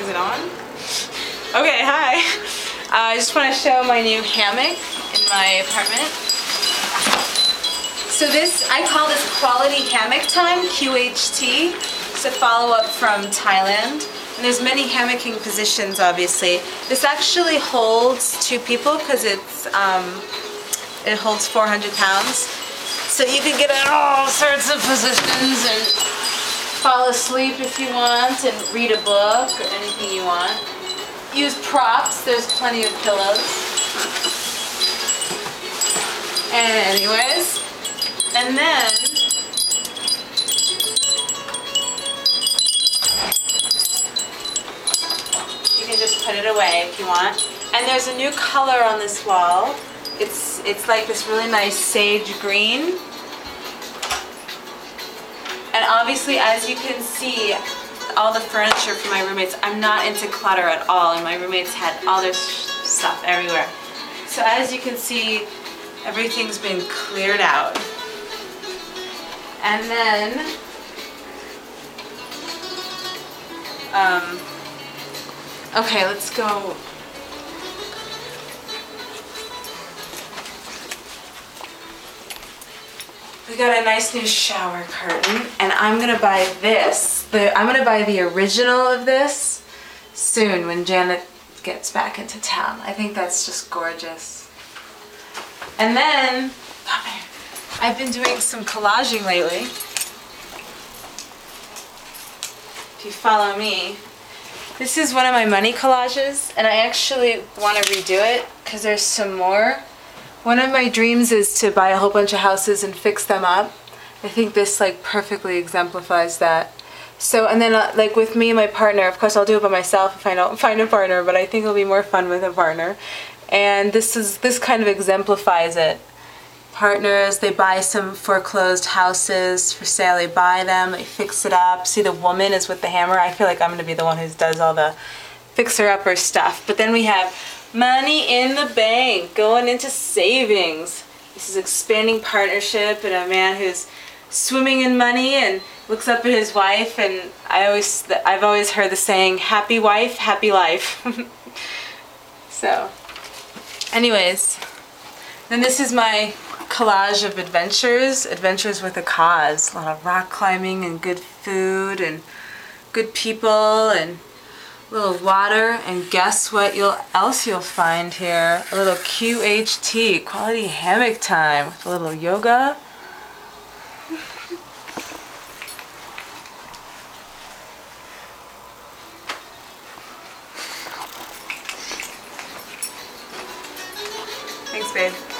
Is it on? Okay, hi. Uh, I just want to show my new hammock in my apartment. So this, I call this Quality Hammock Time, QHT. It's a follow-up from Thailand. And there's many hammocking positions, obviously. This actually holds two people because it's um, it holds 400 pounds. So you can get in all sorts of positions and asleep if you want and read a book or anything you want. Use props, there's plenty of pillows. Anyways, and then you can just put it away if you want. And there's a new color on this wall. It's it's like this really nice sage green. And obviously, as you can see, all the furniture for my roommates, I'm not into clutter at all, and my roommates had all their stuff everywhere. So as you can see, everything's been cleared out. And then, um, okay, let's go. We got a nice new shower curtain, and I'm gonna buy this. The, I'm gonna buy the original of this soon when Janet gets back into town. I think that's just gorgeous. And then. I've been doing some collaging lately. If you follow me, this is one of my money collages, and I actually want to redo it because there's some more. One of my dreams is to buy a whole bunch of houses and fix them up. I think this like perfectly exemplifies that. So, and then uh, like with me and my partner, of course I'll do it by myself if I don't find a partner, but I think it'll be more fun with a partner. And this is, this kind of exemplifies it. Partners, they buy some foreclosed houses for sale, they buy them, they fix it up. See the woman is with the hammer. I feel like I'm gonna be the one who does all the fixer-upper stuff. But then we have money in the bank, going into savings. This is expanding partnership and a man who's swimming in money and looks up at his wife and I always I've always heard the saying happy wife happy life so anyways then this is my collage of adventures adventures with a cause a lot of rock climbing and good food and good people and little water and guess what you'll else you'll find here a little QHT quality hammock time with a little yoga Thanks, babe.